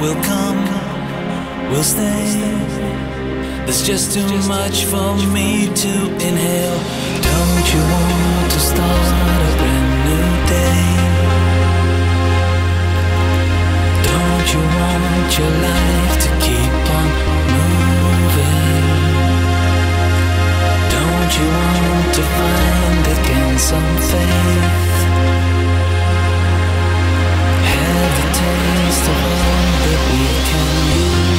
will come, will stay. There's just too much for me to inhale. Don't you want to start a brand new day? Don't you want your life to keep on moving? Don't you want to find again some faith? Have a taste of 一天又。